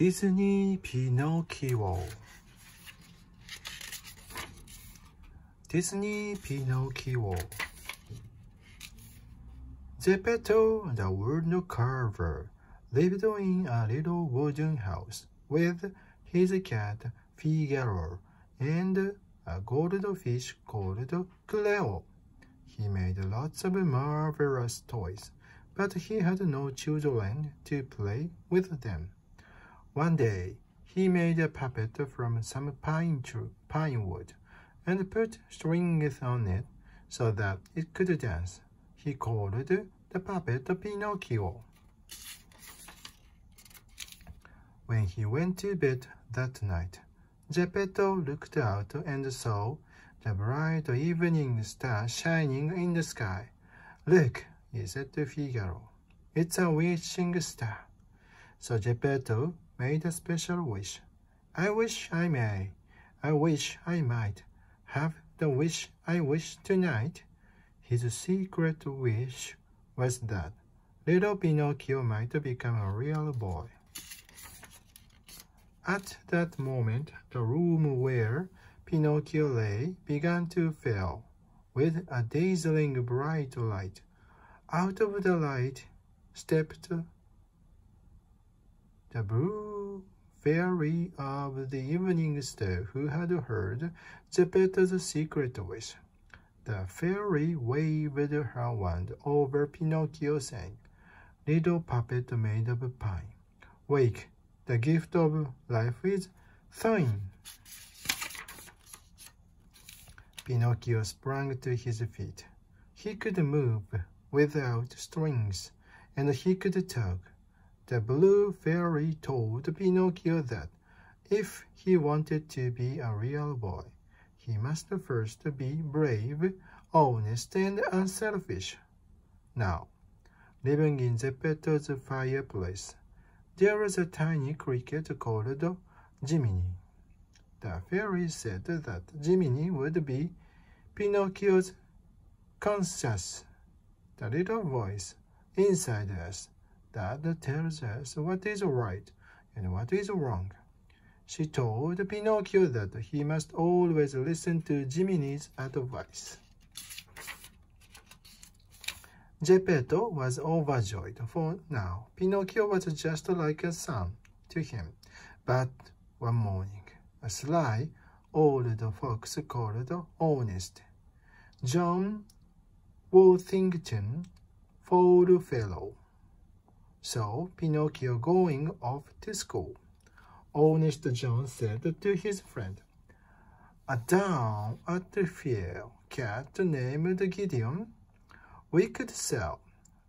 Disney Pinocchio Disney Pinocchio Geppetto, the wood carver, lived in a little wooden house with his cat Figaro and a goldfish called Cleo. He made lots of marvelous toys, but he had no children to play with them. One day, he made a puppet from some pine, pine wood and put strings on it so that it could dance. He called the puppet Pinocchio. When he went to bed that night, Geppetto looked out and saw the bright evening star shining in the sky. Look, he said to Figaro. It's a wishing star. So Geppetto made a special wish. I wish I may, I wish I might have the wish I wish tonight. His secret wish was that little Pinocchio might become a real boy. At that moment, the room where Pinocchio lay began to fill with a dazzling bright light. Out of the light stepped the blue fairy of the evening star who had heard Geppetto's secret wish. The fairy waved her wand over Pinocchio, saying, Little puppet made of pine, wake, the gift of life is thine. Pinocchio sprang to his feet. He could move without strings, and he could talk. The blue fairy told Pinocchio that if he wanted to be a real boy, he must first be brave, honest, and unselfish. Now, living in Geppetto's fireplace, there was a tiny cricket called Jiminy. The fairy said that Jiminy would be Pinocchio's conscience, the little voice inside us that tells us what is right and what is wrong. She told Pinocchio that he must always listen to Jiminy's advice. Geppetto was overjoyed, for now Pinocchio was just like a son to him. But one morning, a sly old fox called Honest John Worthington fellow. So Pinocchio going off to school. Honest John said to his friend, A down at the fair cat named Gideon we could sell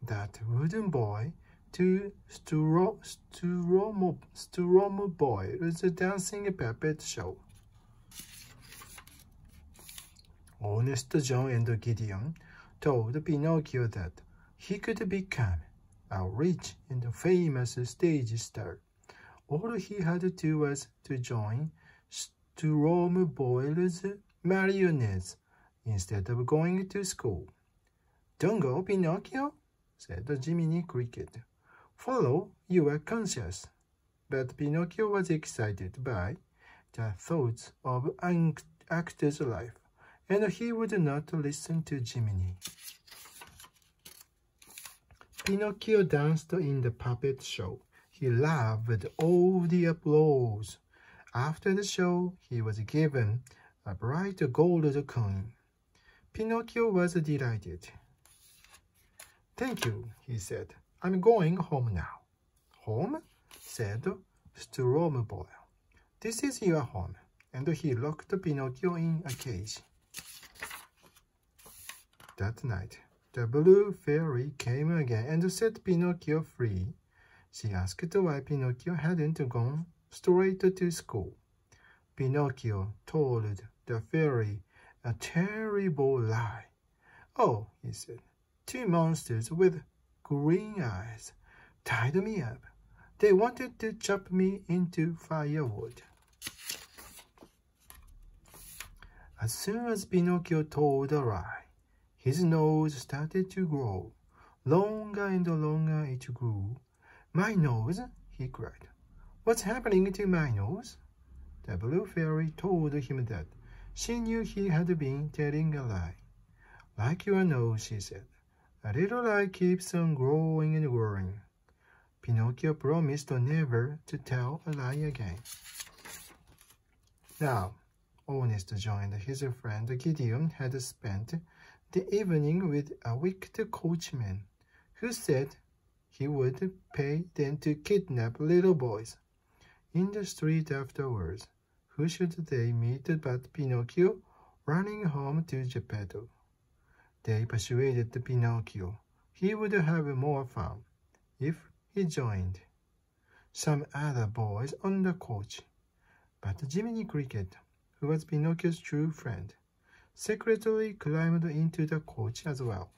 that wooden boy to Stromo, Stromboli was a dancing puppet show. Honest John and Gideon told Pinocchio that he could become a rich and famous stage star. All he had to do was to join Stromboli's marionettes instead of going to school. Don't go, Pinocchio, said the Jiminy Cricket. Follow your conscience. But Pinocchio was excited by the thoughts of an actor's life, and he would not listen to Jiminy. Pinocchio danced in the puppet show. He loved all the applause. After the show, he was given a bright gold coin. Pinocchio was delighted. Thank you, he said. I'm going home now. Home? said Stromboli. This is your home. And he locked Pinocchio in a cage. That night, the blue fairy came again and set Pinocchio free. She asked why Pinocchio hadn't gone straight to school. Pinocchio told the fairy a terrible lie. Oh, he said, Two monsters with green eyes tied me up. They wanted to chop me into firewood. As soon as Pinocchio told a lie, his nose started to grow. Longer and longer it grew. My nose, he cried. What's happening to my nose? The blue fairy told him that she knew he had been telling a lie. Like your nose, she said. A little lie keeps on growing and growing. Pinocchio promised never to tell a lie again. Now, Honest John his friend Gideon had spent the evening with a wicked coachman who said he would pay them to kidnap little boys. In the street afterwards, who should they meet but Pinocchio running home to Geppetto? They persuaded Pinocchio he would have more fun if he joined some other boys on the coach. But Jiminy Cricket, who was Pinocchio's true friend, secretly climbed into the coach as well.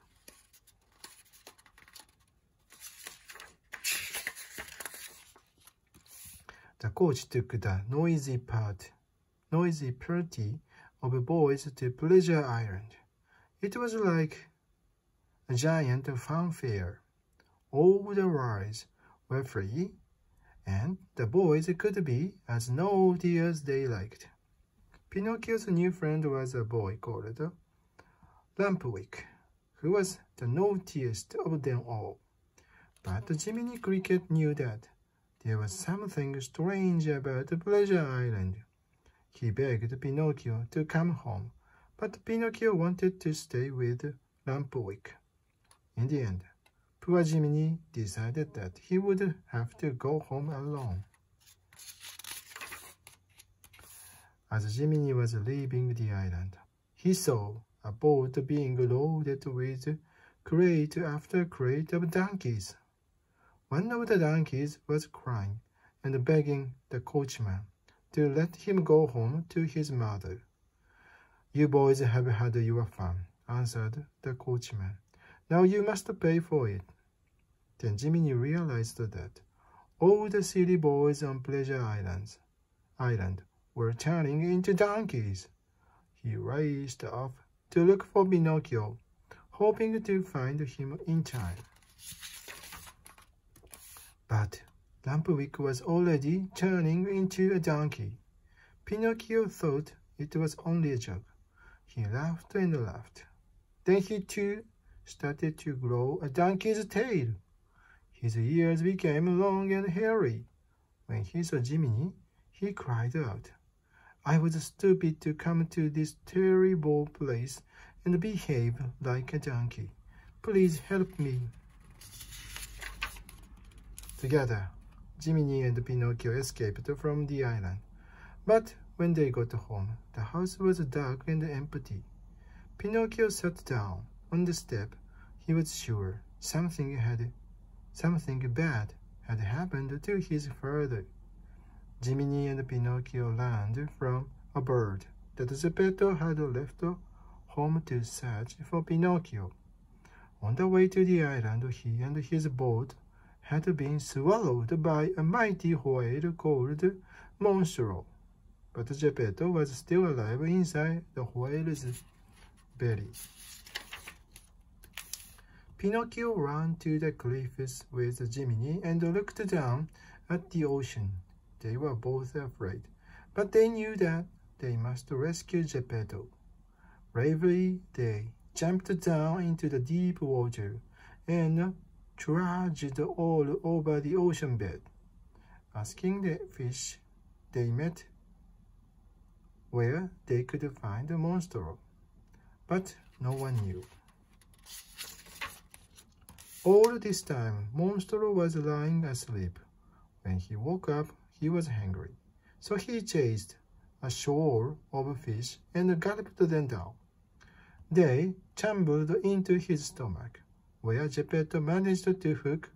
The coach took the noisy part, noisy party of boys to Pleasure Island. It was like a giant fanfare. All the rides were free, and the boys could be as naughty as they liked. Pinocchio's new friend was a boy called Lampwick, who was the naughtiest of them all. But Jiminy Cricket knew that there was something strange about Pleasure Island. He begged Pinocchio to come home, but Pinocchio wanted to stay with Lampwick. In the end, poor Jiminy decided that he would have to go home alone. As Jiminy was leaving the island, he saw a boat being loaded with crate after crate of donkeys. One of the donkeys was crying and begging the coachman to let him go home to his mother. You boys have had your fun, answered the coachman. Now you must pay for it. Then Jiminy realized that all the silly boys on Pleasure Islands, Island were turning into donkeys. He raced off to look for Pinocchio, hoping to find him in time. But Lampwick was already turning into a donkey. Pinocchio thought it was only a joke. He laughed and laughed. Then he too started to grow a donkey's tail. His ears became long and hairy. When he saw Jiminy, he cried out, I was stupid to come to this terrible place and behave like a donkey. Please help me. Together, Jiminy and Pinocchio escaped from the island. But when they got home, the house was dark and empty. Pinocchio sat down on the step, he was sure something had something bad had happened to his father. Jiminy and Pinocchio learned from a bird that Geppetto had left home to search for Pinocchio. On the way to the island, he and his boat had been swallowed by a mighty whale called Monstro. But Geppetto was still alive inside the whale's belly. Pinocchio ran to the cliffs with Jiminy and looked down at the ocean. They were both afraid, but they knew that they must rescue Geppetto. Bravely, they jumped down into the deep water and trudged all over the ocean bed. Asking the fish they met where they could find the monster, but no one knew. All this time, Monstro was lying asleep. When he woke up, he was hungry. So he chased a shoal of fish and gulped them down. They tumbled into his stomach, where Geppetto managed to hook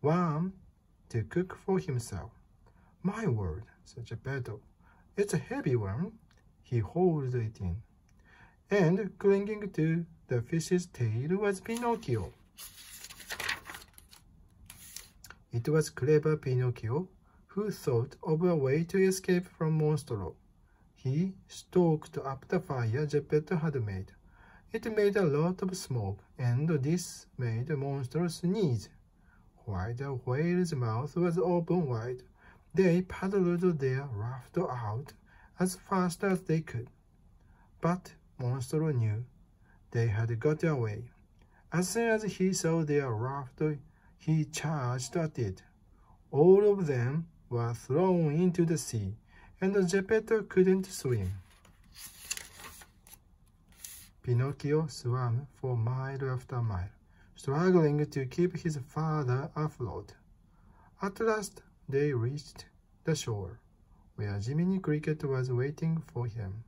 one to cook for himself. My word, said Geppetto, it's a heavy one. He hauled it in. And clinging to the fish's tail was Pinocchio. It was clever Pinocchio who thought of a way to escape from Monstro. He stoked up the fire Geppetto had made. It made a lot of smoke, and this made Monstro sneeze. While the whale's mouth was open wide, They paddled their raft out as fast as they could, but Monstro knew they had got away. As soon as he saw their raft, he charged at it. All of them were thrown into the sea, and Geppetto couldn't swim. Pinocchio swam for mile after mile, struggling to keep his father afloat. At last, they reached the shore, where Jiminy Cricket was waiting for him.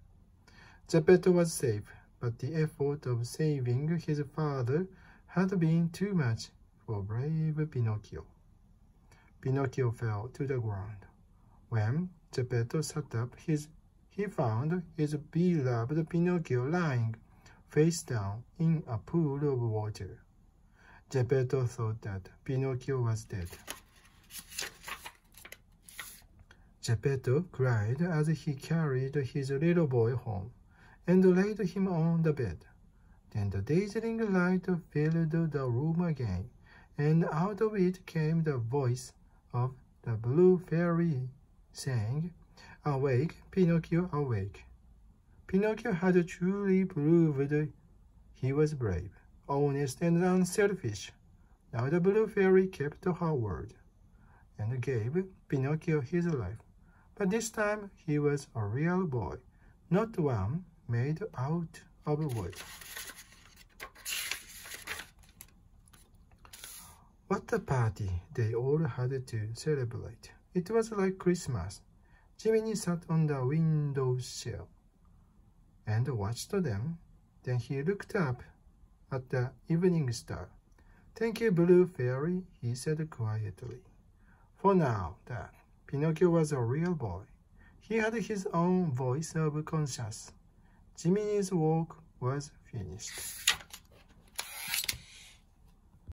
Geppetto was safe, but the effort of saving his father had been too much for brave Pinocchio. Pinocchio fell to the ground. When Geppetto sat up, his, he found his beloved Pinocchio lying face down in a pool of water. Geppetto thought that Pinocchio was dead. Geppetto cried as he carried his little boy home and laid him on the bed. Then the dazzling light filled the room again, and out of it came the voice of the blue fairy, sang, Awake, Pinocchio, awake. Pinocchio had truly proved he was brave, honest, and unselfish. Now the blue fairy kept her word and gave Pinocchio his life. But this time he was a real boy, not one made out of wood. What a party they all had to celebrate. It was like Christmas. Jiminy sat on the window sill and watched them. Then he looked up at the evening star. Thank you, Blue Fairy, he said quietly. For now that Pinocchio was a real boy, he had his own voice of conscience. Jiminy's work was finished.